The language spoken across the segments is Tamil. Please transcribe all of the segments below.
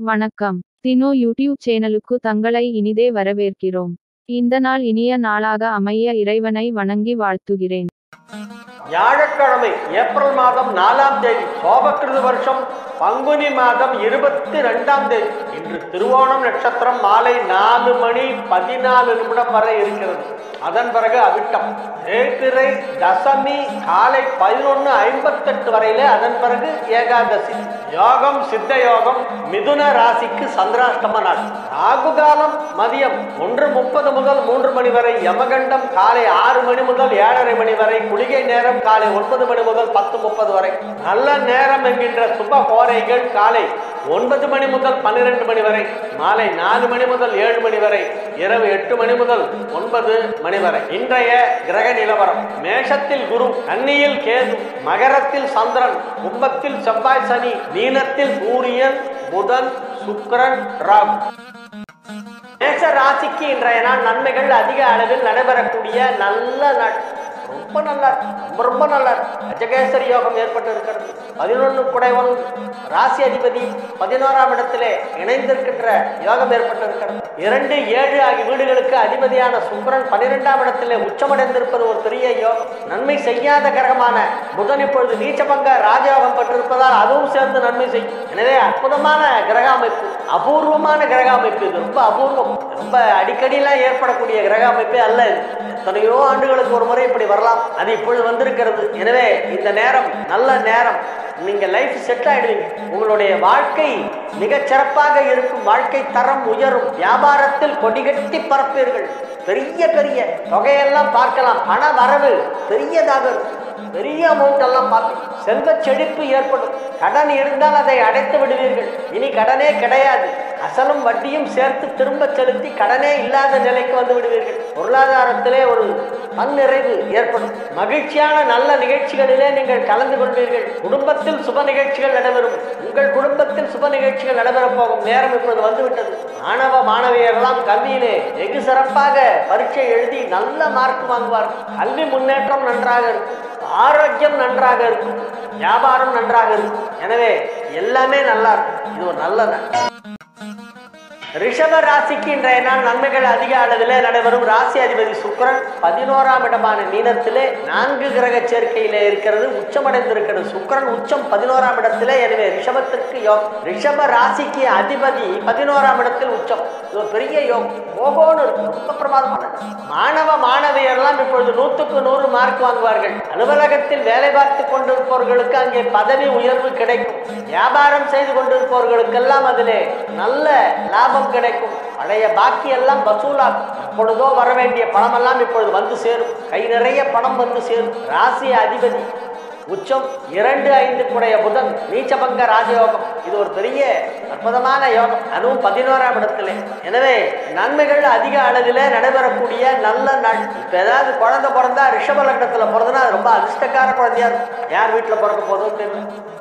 வணக்கம். தினோ யூடியூப் சேனலுக்கு தங்களை இனிதே வரவேற்கிறோம். இந்த நாள் இனிய நாளாக அமைய இறைவனை வணங்கி வாழ்த்துகிறேன். வியாழக்கிழமை ஏப்ரல் மாதம் நாலாம் தேதி சோபக்கிருது வருஷம் பங்குனி மாதம் இருபத்தி ரெண்டாம் தேதி. இன்று திருவோணம் நட்சத்திரம் மாலை நாலு மணி பதினாலு நிமிடம் வரை இருக்கிறது. அதன் பிறகு அவிட்டம். நேற்றிரை தசமி காலை பதினொன்று ஐம்பத்தெட்டு வரையில அதன் பிறகு ஏகாதசி. யோகம் சித்த யோகம் மிதுன ராசிக்கு சந்திராஷ்டம நாள். ராகு காலம் மதியம் ஒன்று முப்பது முதல் மூன்று மணி வரை யமகண்டம் காலை ஆறு மணி முதல் ஏழரை மணி வரை குளிகை நேரம் நேரம் காலை ஒன்பது மணி முதல் பத்து முப்பது வரை. நல்ல நேரம் என்கின்ற சுப கோரைகள் காலை ஒன்பது மணி முதல் பன்னிரண்டு மணி வரை மாலை நாலு மணி முதல் ஏழு மணி வரை இரவு எட்டு மணி முதல் ஒன்பது மணி வரை. இன்றைய கிரக நிலவரம் மேஷத்தில் குரு கன்னியில் கேது மகரத்தில் சந்திரன் கும்பத்தில் செவ்வாய் சனி மீனத்தில் சூரியன் புதன் சுக்கரன் ராகு. மேஷ ராசிக்கு இன்றைய நாள் நன்மைகள் அதிக அளவில் நடைபெறக்கூடிய நல்ல நாள். ரொம்ப நல்லா ரொம்ப ரொம்ப நல்லா யோகம் ஏற்பட்டு இருக்கிறது பதினொன்று குடைவன் ராசி அதிபதி பதினோராம் இடத்திலே இணைந்திருக்கின்ற யோகம் ஏற்பட்டு இருக்கிறது இரண்டு ஏழு ஆகிய வீடுகளுக்கு அதிபதியான சுக்கரன் பனிரெண்டாம் இடத்திலே உச்சமடைந்திருப்பது ஒரு பெரிய யோகம். நன்மை செய்யாத கிரகமான புதன் இப்பொழுது நீச்சபங்க ராஜயோகம் பெற்றிருப்பதால் அதுவும் சேர்ந்து நன்மை செய்யும். எனவே அற்புதமான கிரக அமைப்பு அபூர்வமான கிரக அமைப்பு இது ரொம்ப அபூர்வம். ரொம்ப அடிக்கடியெல்லாம் ஏற்படக்கூடிய கிரக அமைப்பே அல்ல இது. எத்தனையோ ஆண்டுகளுக்கு ஒரு முறை இப்படி வரலாம். அது இப்பொழுது வந்திருக்கிறது. எனவே இந்த நேரம் நல்ல நேரம். நீங்க லைஃப் செட் ஆயிடுவீங்க. உங்களுடைய வாழ்க்கை மிகச்சிறப்பாக இருக்கும். வாழ்க்கை தரம் உயரும். வியாபாரத்தில் கொடிகட்டி பரப்பீர்கள் பெரிய பெரிய தொகையெல்லாம் பார்க்கலாம். பண வரவு பெரியதாக இருக்கும். பெரிய அமௌண்ட் எல்லாம் பார்ப்பீங்க செல்வ செழிப்பு ஏற்படும். கடன் இருந்தால் அதை அடைத்து விடுவீர்கள். இனி கடனே கிடையாது. அசலும் வட்டியும் சேர்த்து திரும்ப செலுத்தி கடனே இல்லாத நிலைக்கு வந்து விடுவீர்கள். பொருளாதாரத்திலே ஒரு தன்னிறைவு ஏற்படும். மகிழ்ச்சியான நல்ல நிகழ்ச்சிகளிலே நீங்கள் கலந்து கொள்வீர்கள். குடும்பத்தில் சுப நிகழ்ச்சிகள் நடைபெறும். உங்கள் குடும்பத்தில் சுப நிகழ்ச்சிகள் நடைபெறப் போகும் நேரம் இப்போது வந்துவிட்டது. மாணவ மாணவியரெல்லாம் கல்வியிலே வெகு சிறப்பாக பரீட்சை எழுதி நல்ல மார்க் வாங்குவார் கல்வி முன்னேற்றம் நன்றாக இருக்கும். ஆரோக்கியம் நன்றாக இருக்கும். வியாபாரம் நன்றாக இருக்கும். எனவே எல்லாமே நல்லா இருக்கும். இது ஒரு நல்ல ரிஷப ராசிக்கு இன்றைய நாள் நன்மைகள் அதிக அளவிலே நடைபெறும். ராசி அதிபதி சுக்கிரன் பதினோராம் இடமான மீனத்திலே நான்கு கிரக சேர்க்கையில இருக்கிறது. உச்சமடைந்திருக்கிறது. சுக்கிரன் உச்சம் பதினோராம் இடத்திலே. எனவே ரிஷபத்திற்கு யோகம். ரிஷப ராசிக்கு அதிபதி பதினோராம் இடத்தில் உச்சம். இது ஒரு பெரிய யோகம். போகோன்னு ரொம்ப பிரமாதமான மாணவ மாணவியெல்லாம் இப்பொழுது நூற்றுக்கு நூறு மார்க் வாங்குவார்கள். அலுவலகத்தில் வேலை பார்த்து கொண்டிருப்பவர்களுக்கு அங்கே பதவி உயர்வு கிடைக்கும். வியாபாரம் செய்து கொண்டிருப்பவர்களுக்கெல்லாம் அதிலே நல்ல லாபம் கிடைக்கும். பழைய பாக்கி எல்லாம் வசூலாகும் இப்பொழுதோ வர வேண்டிய பணம் எல்லாம் இப்பொழுது வந்து சேரும். கை நிறைய பணம் வந்து சேரும். ராசி அதிபதி. உச்சம் இரண்டு ஐந்து குடைய புதன் நீச்சபங்க ராஜயோகம். இது ஒரு பெரிய அற்புதமான யோகம். அதுவும் பதினோராம் இடத்திலே. எனவே நன்மைகள் அதிக அளவில் நடைபெறக்கூடிய நல்ல நாள். இப்ப ஏதாவது குழந்தை பிறந்தா ரிஷப லக்னத்துல பிறந்தனா அது ரொம்ப அதிர்ஷ்டக்கார குழந்தையா இருக்கும். யார் வீட்டுல பிறக்க போதோ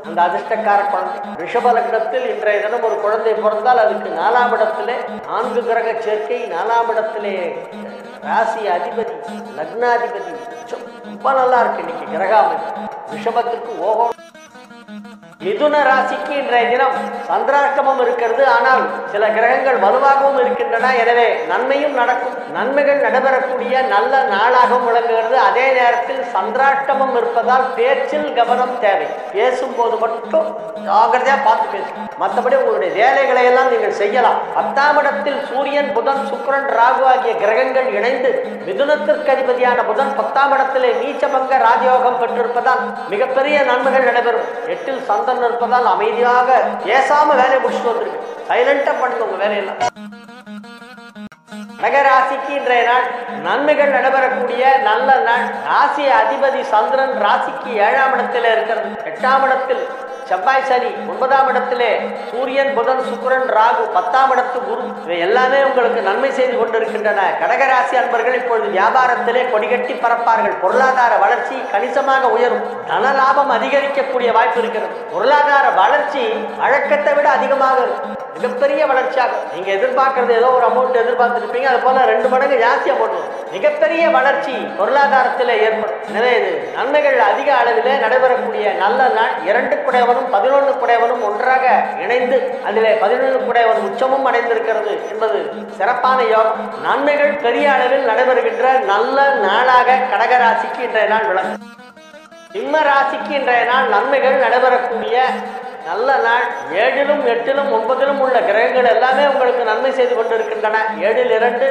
அந்த அதிர்ஷ்டக்கார குழந்தை. ரிஷப லக்னத்தில் இன்றைய தினம் ஒரு குழந்தை பிறந்தால் அதுக்கு நாலாம் இடத்திலே நான்கு கிரக சேர்க்கை நாலாம் இடத்திலே ராசி அதிபதி லக்னாதிபதி உச்சம். ரொம்ப நல்லா இருக்கு இன்னைக்கு கிரகாமல் ரிஷபத்திற்கு ஓகோ மிதுன ராசிக்கு இன்றைய தினம் சந்திராஷ்டமம் இருக்கிறது. ஆனால் சில கிரகங்கள் வலுவாகவும் இருக்கின்றன. எனவே நன்மையும் நடக்கும். நன்மைகள் நடைபெறக்கூடிய நல்ல நாளாகவும் விளங்குகிறது. அதே நேரத்தில் சந்திராட்டமும் இருப்பதால் பேச்சில் கவனம் தேவை. பேசும்போது மட்டும் ஜாகிரதையா பார்த்து பேசணும் மற்றபடி உங்களுடைய வேலைகளை எல்லாம் நீங்கள் செய்யலாம். பத்தாம் இடத்தில் சூரியன் புதன் சுக்கரன் ராகு ஆகிய கிரகங்கள் இணைந்து மிதுனத்திற்கு அதிபதியான புதன் பத்தாம் இடத்திலே நீச்சபங்க ராஜயோகம் பெற்றிருப்பதால் மிகப்பெரிய நன்மைகள் நடைபெறும். எட்டில் சந்தன் இருப்பதால் அமைதியாக பேசாம வேலையை முடிச்சுட்டு வந்திருக்கு சைலண்டா பண்ணுங்க உங்க வேலையெல்லாம். கடகராசிக்கு இன்றைய நாள். நன்மைகள் நடைபெறக்கூடிய நல்ல நாள். ராசி அதிபதி சந்திரன் ராசிக்கு ஏழாம் இடத்திலே இருக்கிறது. எட்டாம் இடத்தில் செவ்வாய் சனி ஒன்பதாம் இடத்திலே சூரியன் புதன் சுக்கரன் ராகு பத்தாம் இடத்து குரு. இவை எல்லாமே உங்களுக்கு நன்மை செய்து கொண்டிருக்கின்றன. கடகராசி அன்பர்கள் இப்பொழுது வியாபாரத்திலே கொடிகட்டி பறப்பார்கள். பொருளாதார வளர்ச்சி கணிசமாக உயரும். தன லாபம் அதிகரிக்கக்கூடிய வாய்ப்பு இருக்கிறது. பொருளாதார வளர்ச்சி வழக்கத்தை விட அதிகமாக இருக்கும். மிகப்பெரிய வளர்ச்சியாகும் நீங்க எதிர்பார்க்கறது ஏதோ ஒரு அமௌண்ட் எதிர்பார்த்துருப்பீங்க. அது போல ரெண்டு மடங்கு ஜாஸ்தியா போட்டு மிகப்பெரிய வளர்ச்சி பொருளாதாரத்தில் ஏற்படும். எனவே இது நன்மைகள் அதிக அளவில் நடைபெறக்கூடிய நல்ல நாள். இரண்டு குடையவனும் பதினொன்று குடையவனும் ஒன்றாக இணைந்து அதிலே பதினொன்று குடையவன் உச்சமும் அடைந்திருக்கிறது என்பது சிறப்பான யோகம். நன்மைகள் பெரிய அளவில் நடைபெறுகின்ற நல்ல நாளாக கடகராசிக்கு இன்றைய நாள் விளங்கும். சிம்ம ராசிக்கு இன்றைய நாள் நன்மைகள் நடைபெறக்கூடிய நல்ல நாள். ஏழிலும் எட்டிலும் ஒன்பதிலும் உள்ள கிரகங்கள் எல்லாமே உங்களுக்கு நன்மை செய்து கொண்டிருக்கின்றன. ஏழில் இரண்டு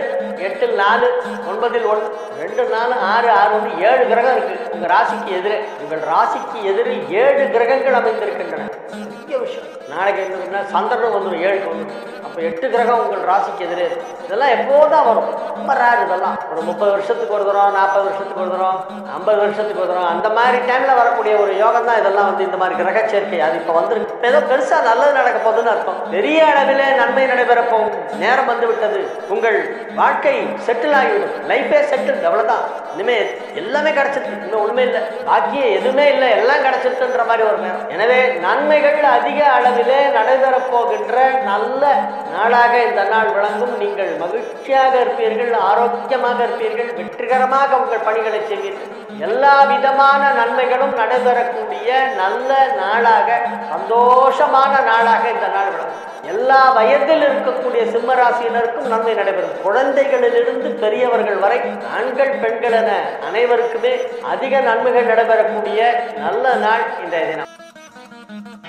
எட்டில் நாலு ஒன்பதில் ஒன்று ரெண்டு நாலு ஆறு ஆறு ஒன்று ஏழு கிரகம் இருக்கு. உங்கள் ராசிக்கு எதிரே. உங்கள் ராசிக்கு எதிரில் ஏழு கிரகங்கள் அமைந்திருக்கின்றன. முக்கிய விஷயம். நாளைக்கு என்ன சந்திரனும் வந்துடும் ஏழுக்கு வந்துடும் அப்போ எட்டு கிரகம் உங்கள் ராசிக்கு எதிரே இதெல்லாம் எப்போதான் வரும். ரொம்ப ரேர் இதெல்லாம். ஒரு முப்பது வருஷத்துக்கு ஒரு தரம் நாற்பது வருஷத்துக்கு ஒரு தரம் ஐம்பது வருஷத்துக்கு ஒரு தரம் அந்த மாதிரி டைமில் வரக்கூடிய ஒரு யோகம் தான் இதெல்லாம் வந்து இந்த மாதிரி கிரக சேர்க்கை. அது இப்போ வந்துருக்கு. ஏதோ பெருசா நல்லது நடக்க போகுதுன்னு அர்த்தம். பெரிய அளவிலே நன்மை நடைபெறப்போம். நேரம் வந்து விட்டது உங்கள் வாழ்க்கை செட்டில் ஆகிவிடும். லைஃபே செட்டில் அவ்வளவுதான். இனிமே எல்லாமே கிடைச்சிருக்கு இன்னும் ஒண்ணுமே இல்லை. பாக்கியம் எதுவுமே இல்லை. எல்லாம் கிடைச்சிருக்குன்ற மாதிரி ஒரு நேரம். எனவே நன்மைகள் அதிக அளவிலே நடைபெறப்போகின்ற நல்ல நாளாக இந்த நாள் விளங்கும். நீங்கள் மகிழ்ச்சியாக இருப்பீர்கள் ஆரோக்கியமாக இருப்பீர்கள் வெற்றிகரமாக உங்கள் பணிகளை செய்வீர்கள். எல்லா விதமான நன்மைகளும் நடைபெறக்கூடிய நல்ல நாளாக சந்தோஷமான நாளாக இந்த நாள் விளங்கும். எல்லா வயதில் இருக்கக்கூடிய சிம்ம ராசியினருக்கும் நன்மை நடைபெறும். குழந்தைகளிலிருந்து பெரியவர்கள் வரை ஆண்கள் பெண்கள் என அனைவருக்குமே அதிக நன்மைகள் நடைபெறக்கூடிய நல்ல நாள் இன்றைய தினம்.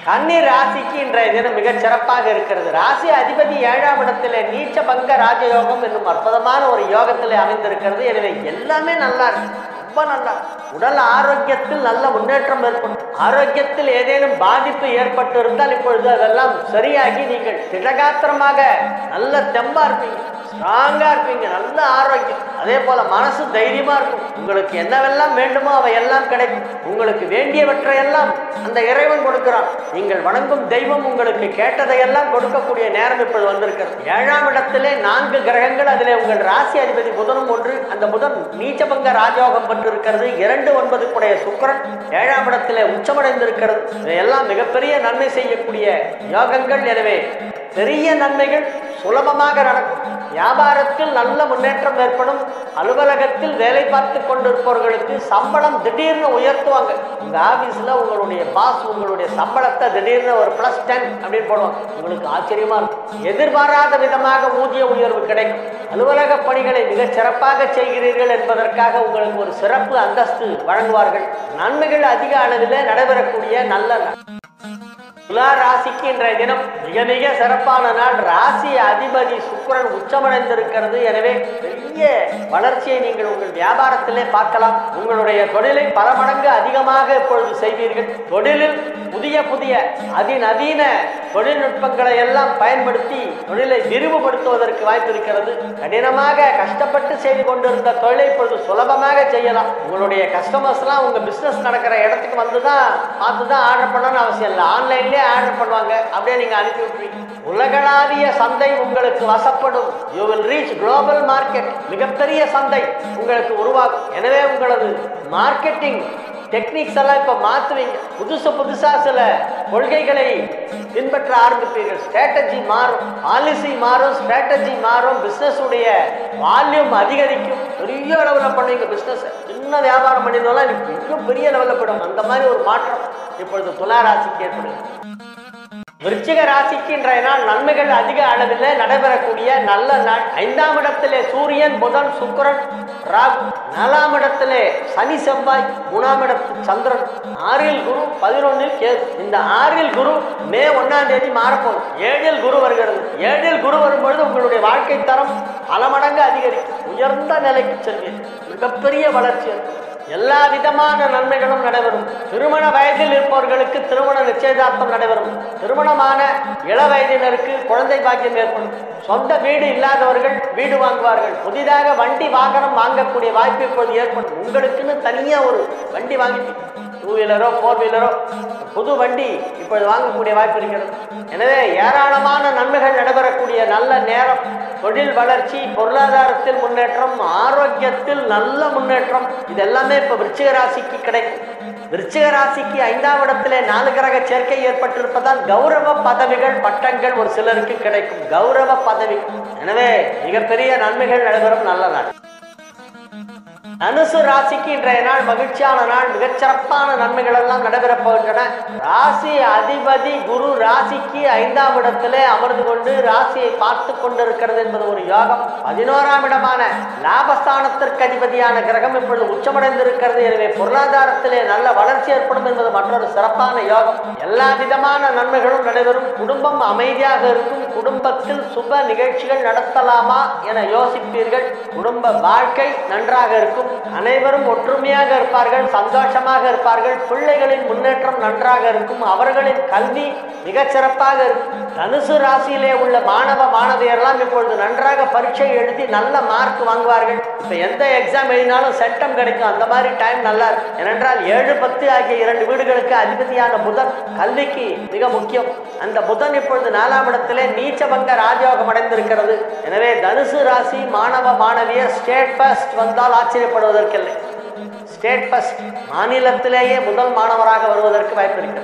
கன்னி ராசிக்கு இன்றைய தினம் மிக சிறப்பாக இருக்கிறது. ராசி அதிபதி ஏழாம் இடத்துல நீச்ச பங்க ராஜயோகம் என்னும் அற்புதமான ஒரு யோகத்திலே அமைந்திருக்கிறது. எனவே எல்லாமே நல்லா இருக்கு. ரொம்ப நல்லா. உடல் ஆரோக்கியத்தில் நல்ல முன்னேற்றம் ஏற்படும். ஆரோக்கியத்தில் ஏதேனும் பாதிப்பு ஏற்பட்டு இருந்தால் இப்பொழுது அதெல்லாம் சரியாகி நீங்கள் திடகாத்திரமாக நல்ல தெம்பா இருப்பீங்க. ஸ்ட்ராங்கா இருப்பீங்க. நல்ல ஆரோக்கியம். அதே போல மனசு தைரியமா இருக்கும். உங்களுக்கு என்னவெல்லாம் வேண்டுமோ அவை எல்லாம் கிடைக்கும். உங்களுக்கு வேண்டியவற்றை எல்லாம் அந்த இறைவன் கொடுக்கிறான். நீங்கள் வணங்கும் தெய்வம் உங்களுக்கு கேட்டதையெல்லாம் கொடுக்கக்கூடிய நேரம் இப்பொழுது வந்திருக்கிறது. ஏழாம் இடத்திலே நான்கு கிரகங்கள் அதிலே உங்கள் ராசி அதிபதி புதனும் ஒன்று அந்த புதன் நீச்சபங்க ராஜயோகம் பெற்றிருக்கிறது. இரண்டு ஒன்பதுக்குடைய சுக்கிரன் ஏழாம் இடத்திலே உச்சமடைந்திருக்கிறது. இதையெல்லாம் மிகப்பெரிய நன்மை செய்யக்கூடிய யோகங்கள். எனவே பெரிய நன்மைகள் சுலபமாக நடக்கும். வியாபாரத்தில் நல்ல முன்னேற்றம் ஏற்படும். அலுவலகத்தில் வேலை பார்த்து கொண்டிருப்பவர்களுக்கு சம்பளம் திடீர்னு உயர்த்துவாங்க. இந்த ஆபீஸ்ல உங்களுடைய பாஸ் உங்களுடைய சம்பளத்தை திடீர்னு ஒரு பிளஸ் டென் அப்படின்னு போடுவாங்க. உங்களுக்கு ஆச்சரியமா இருக்கும். எதிர்பாராத விதமாக ஊதிய உயர்வு கிடைக்கும். அலுவலக பணிகளை மிகச் சிறப்பாக செய்கிறீர்கள் என்பதற்காக உங்களுக்கு ஒரு சிறப்பு அந்தஸ்து வழங்குவார்கள். நன்மைகள் அதிக அளவில் நடைபெறக்கூடிய நல்ல துலா ராசிக்கு இன்றைய தினம் மிக மிக சிறப்பான நாள். ராசி அதிபதி சுக்கிரன் உச்சமடைந்திருக்கிறது. எனவே பெரிய வளர்ச்சியை நீங்கள் உங்கள் வியாபாரத்திலே பார்க்கலாம். உங்களுடைய தொழிலை பல மடங்கு அதிகமாக இப்பொழுது செய்வீர்கள். தொழிலில் புதிய புதிய அதிநவீன தொழில்நுட்பங்களை எல்லாம் பயன்படுத்தி தொழிலை விரிவுபடுத்துவதற்கு வாய்ப்பு இருக்கிறது. கடினமாக கஷ்டப்பட்டு செய்து கொண்டிருந்த தொழிலை இப்பொழுது சுலபமாக செய்யலாம். உங்களுடைய கஸ்டமர்ஸ்லாம் உங்க பிசினஸ் நடக்கிற இடத்துக்கு வந்து தான் பார்த்து தான் ஆர்டர் பண்ணணும்னு அவசியம் இல்லை. ஆன்லைன்லேயே ஆர்டர் பண்ணுவாங்க. அப்படியே நீங்க அனுப்பி விட்டுருவீங்க. உலகளாவிய சந்தை உங்களுக்கு வசப்படும். You will reach global market மிகப்பெரிய சந்தை உங்களுக்கு உருவாகும். எனவே உங்களது மார்க்கெட்டிங் டெக்னிக்ஸ் எல்லாம் இப்போ மாற்றுவீங்க புதுசு புதுசாக சில கொள்கைகளை பின்பற்ற ஆரம்பிப்பீர்கள். ஸ்ட்ராட்டஜி மாறும் பாலிசி மாறும் ஸ்ட்ராட்டஜி மாறும் பிஸ்னஸுடைய வால்யூம் அதிகரிக்கும். பெரிய அளவில் பண்ணுவீங்க பிஸ்னஸ் சின்ன வியாபாரம் பண்ணியிருந்தோம்னா இன்னும் பெரிய லெவலில் போயிடும். அந்த மாதிரி ஒரு மாற்றம் இப்பொழுது துலா ராசிக்கு ஏற்படுது விருச்சிக ராசிக்கு இன்றைய நாள் நன்மைகள் அதிக அளவில் நடைபெறக்கூடிய நல்ல நாள். ஐந்தாம் இடத்திலே சூரியன் புதன் சுக்கிரன் ராகு நாலாம் இடத்திலே சனி செவ்வாய் மூணாம் இடத்து சந்திரன் ஆறில் குரு பதினொன்னில் கேது. இந்த ஆறில் குரு மே ஒன்னாம் தேதி மாறப்போகுது. ஏழில் குரு வருகிறது. ஏழில் குரு வரும்பொழுது உங்களுடைய வாழ்க்கை தரம் பல மடங்கு அதிகரிக்கும். உயர்ந்த நிலைக்கு செல்வீர்கள். மிகப்பெரிய வளர்ச்சி இருக்கும் எல்லா விதமான நன்மைகளும் நடைபெறும். திருமண வயதில் இருப்பவர்களுக்கு திருமண நிச்சயதார்த்தம் நடைபெறும். திருமணமான இள வயதினருக்கு குழந்தை பாக்கியம் ஏற்படும். சொந்த வீடு இல்லாதவர்கள் வீடு வாங்குவார்கள். புதிதாக வண்டி வாகனம் வாங்கக்கூடிய வாய்ப்பு இப்போது ஏற்படும். உங்களுக்குன்னு தனியா ஒரு வண்டி வாங்கி டூ வீலரோ ஃபோர் வீலரோ புது வண்டி இப்பொழுது வாங்கக்கூடிய வாய்ப்பு இருக்கிறது. எனவே ஏராளமான நன்மைகள் நடைபெறக்கூடிய நல்ல நேரம். தொழில் வளர்ச்சி பொருளாதாரத்தில் முன்னேற்றம் ஆரோக்கியத்தில் நல்ல முன்னேற்றம் இது எல்லாமே இப்ப விருச்சிக ராசிக்கு கிடைக்கும். விருச்சிக ராசிக்கு ஐந்தாம் இடத்திலே நாலு கிரக சேர்க்கை ஏற்பட்டிருப்பதால் கௌரவ பதவிகள் பட்டங்கள் ஒரு சிலருக்கு கிடைக்கும். கௌரவ பதவி. எனவே மிகப்பெரிய நன்மைகள் நடைபெறும் நல்ல நாள். தனுசு ராசிக்கு இன்றைய நாள் மகிழ்ச்சியான நாள் மிகச்சிறப்பான நன்மைகள் எல்லாம் நடைபெறப் போகின்றன. ராசி அதிபதி குரு ராசிக்கு ஐந்தாம் இடத்திலே அமர்ந்து கொண்டு ராசியை பார்த்து கொண்டிருக்கிறது என்பது ஒரு யோகம். பதினோராம் இடமான லாபஸ்தானத்திற்கு அதிபதியான கிரகம் இப்பொழுது உச்சமடைந்திருக்கிறது. எனவே பொருளாதாரத்திலே நல்ல வளர்ச்சி ஏற்படும் என்பது மற்றொரு சிறப்பான யோகம். எல்லா விதமான நன்மைகளும் நடைபெறும். குடும்பம் அமைதியாக இருக்கும். குடும்பத்தில் சுப நிகழ்ச்சிகள் நடத்தலாமா என யோசிப்பீர்கள். குடும்ப வாழ்க்கை நன்றாக இருக்கும். அனைவரும் ஒற்றுமையாக இருப்பார்கள் சந்தோஷமாக இருப்பார்கள் பிள்ளைகளின் முன்னேற்றம் நன்றாக இருக்கும் அவர்களின் கல்வி மிகச்சிறப்பாக இருக்கும். தனுசு ராசியிலே உள்ள மாணவ மாணவியரெல்லாம் இப்பொழுது நன்றாக பரீட்சை எழுதி நல்ல மார்க் வாங்குவார்கள். இப்போ எந்த எக்ஸாம் எழுதினாலும் செட்டம் கிடைக்கும். அந்த மாதிரி டைம் நல்லா இருக்கும். ஏனென்றால் ஏழு பத்து ஆகிய இரண்டு வீடுகளுக்கு அதிபதியான புதன் கல்விக்கு மிக முக்கியம். அந்த புதன் இப்பொழுது நாலாம் இடத்திலே நீச்சபங்க ராஜயோகம் அடைந்திருக்கிறது. எனவே தனுசு ராசி மாணவ மாணவியர் ஸ்டேட் ஃபர்ஸ்ட் வந்தால் ஆச்சரியப்படுவதற்கில்லை. ஸ்டேட் ஃபர்ஸ்ட் மாநிலத்திலேயே முதல் மாணவராக வருவதற்கு வாய்ப்பு இருக்கிறது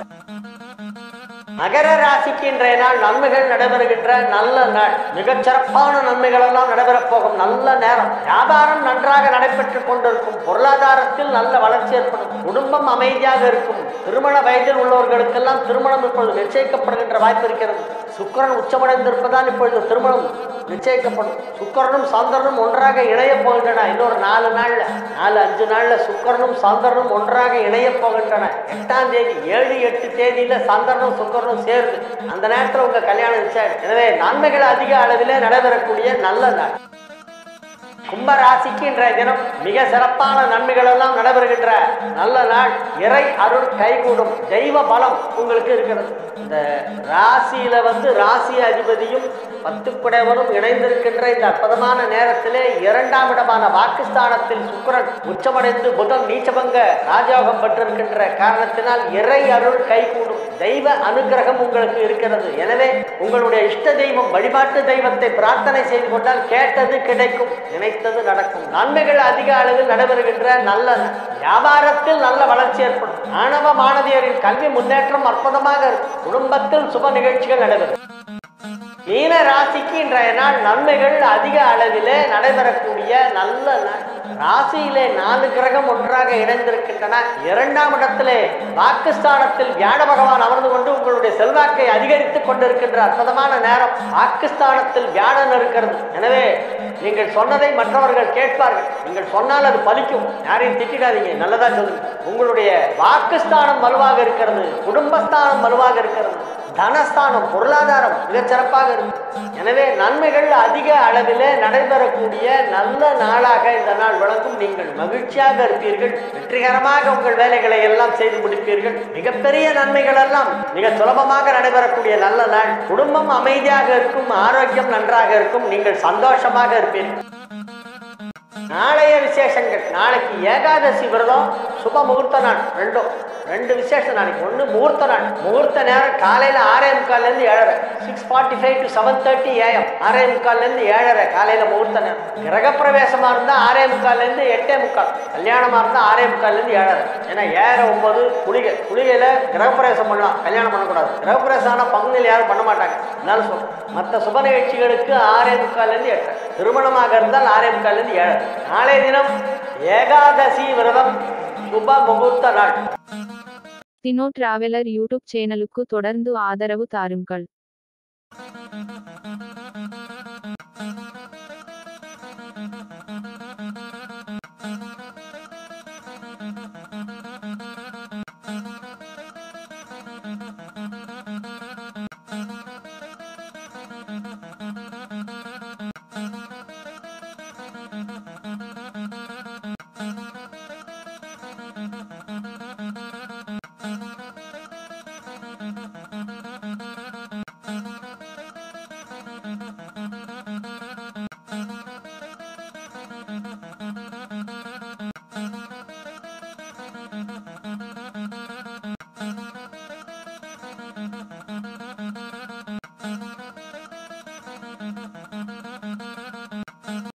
மகர ராசிக்கு இன்றைய நாள் நன்மைகள் நடைபெறுகின்ற நல்ல நாள். மிகச்சிறப்பான நன்மைகள் எல்லாம் நடைபெறப் போகும் நல்ல நேரம். வியாபாரம் நன்றாக நடைபெற்றுக் கொண்டிருக்கும். பொருளாதாரத்தில் நல்ல வளர்ச்சி ஏற்படும். குடும்பம் அமைதியாக இருக்கும். திருமண வயதில் உள்ளவர்களுக்கெல்லாம் திருமணம் இப்பொழுது நிச்சயிக்கப்படுகின்ற வாய்ப்பு இருக்கிறது. சுக்கரன் உச்சமடைந்திருப்பதால் இப்பொழுது திருமணம் நிச்சயிக்கப்படும். சுக்கரனும் சாந்தரனும் ஒன்றாக இணைய போகின்றன. இன்னொரு நாலு நாள்ல நாலு அஞ்சு நாள்ல சுக்கரனும் சாந்தரனும் ஒன்றாக இணையப் போகின்றன. எட்டாம் தேதி ஏழு எட்டு தேதியில சாந்தரனும் சுக்கரனும் சேருது அந்த நேரத்துல உங்க கல்யாணம் நிச்சயம். எனவே நன்மைகள் அதிக அளவிலே நடைபெறக்கூடிய நல்ல நாள். கும்ப ராசிக்கு இன்றைய தினம் மிக சிறப்பான நன்மைகள் எல்லாம் நடைபெறுகின்ற நல்ல நாள். இறை அருள் கைகூடும். தெய்வ பலம் உங்களுக்கு இருக்கிறது. இந்த ராசியில வந்து ராசி அதிபதியும் பத்து குடைவரும் இணைந்திருக்கின்ற இந்த அற்புதமான நேரத்திலே இரண்டாம் இடமான பாகிஸ்தானத்தில் சுக்கரன் உச்சமடைந்து புதன் நீச்சபங்க ராஜயோகம் பெற்றிருக்கின்ற காரணத்தினால் இறை அருள் கைகூடும். தெய்வ அனுகிரகம் உங்களுக்கு இருக்கிறது. எனவே உங்களுடைய இஷ்ட தெய்வம் வழிபாட்டு தெய்வத்தை பிரார்த்தனை செய்து கொண்டால் கேட்டது கிடைக்கும். நினைத்தது நடக்கும். நன்மைகள் அதிக அளவில் நடைபெறுகின்ற நல்ல வியாபாரத்தில் நல்ல வளர்ச்சி ஏற்படும். மாணவ மாணவியரின் கல்வி முன்னேற்றம் அற்புதமாக இருக்கும். குடும்பத்தில் சுப நிகழ்ச்சிகள் நடைபெறும். மீன ராசிக்கு இன்றைய நாள் நன்மைகள் அதிக அளவிலே நடைபெறக்கூடிய நல்ல நாள். ராசியிலே நாலு கிரகம் ஒன்றாக இணைந்திருக்கின்றன. இரண்டாம் இடத்திலே பாகிஸ்தானத்தில் வியாழ பகவான் அமர்ந்து கொண்டு உங்களுடைய செல்வாக்கை அதிகரித்துக் கொண்டிருக்கின்ற அற்புதமான நேரம். பாகிஸ்தானத்தில் வியாழன் இருக்கிறது. எனவே நீங்கள் சொன்னதை மற்றவர்கள் கேட்பார்கள். நீங்கள் சொன்னால் அது பலிக்கும் யாரையும் திட்டிடாதீங்க. நல்லதா சொல்லுங்க. உங்களுடைய வாக்குஸ்தானம் வலுவாக இருக்கிறது. குடும்பஸ்தானம் வலுவாக இருக்கிறது. தனஸ்தானம் பொருளாதாரம் மிகச்சிறப்பாக இருக்கும் எனவே நன்மைகள் அதிக அளவிலே நடைபெறக்கூடிய நல்ல நாளாக இந்த நாள் வழங்கும் நீங்கள் மகிழ்ச்சியாக இருப்பீர்கள். வெற்றிகரமாக உங்கள் வேலைகளை எல்லாம் செய்து முடிப்பீர்கள். மிகப்பெரிய நன்மைகள் எல்லாம் மிக சுலபமாக நடைபெறக்கூடிய நல்ல நாள். குடும்பம் அமைதியாக இருக்கும் ஆரோக்கியம் நன்றாக இருக்கும். நீங்கள் சந்தோஷமாக இருப்பீர்கள். நாளைய விசேஷங்கள் நாளைக்கு ஏகாதசி விரதம் சுப முகூர்த்த நாள் ரெண்டும். ரெண்டு விசேஷம் நாளைக்கு. ஒன்று முகூர்த்த நாள். முகூர்த்த நேரம் காலையில் ஆறே முக்கால்லேருந்து ஏழரை. Six forty five to seven thirty AM ஆறே முக்கால்லேருந்து ஏழரை காலையில் முகூர்த்த நேரம். கிரகப்பிரவேசமாக இருந்தால் ஆறே முக்கால்லேருந்து எட்டே முக்கால். கல்யாணமாக இருந்தால் ஆறே முக்கால்லேருந்து ஏழரை. ஏன்னா ஏழரை ஒம்பது குளிகை. குளிகையில் கிரகப்பிரவேசம் பண்ணலாம். கல்யாணம் பண்ணக்கூடாது. கிரகப்பிரவேசம் ஆனால் பங்குகள் யாரும் பண்ண மாட்டாங்க. இருந்தாலும் சொல்றேன். மற்ற சுப நிகழ்ச்சிகளுக்கு ஆறே முக்கால்லேருந்து எட்டரை. திருமணமாக இருந்தால் ஆறே முக்கால்லேருந்து ஏழரை. நாளைய தினம் ஏகாதசி விரதம். முகூர்த்த நாள் தினோ டிராவலர் யூடியூப் சேனலுக்கு தொடர்ந்து ஆதரவு தாருங்கள்.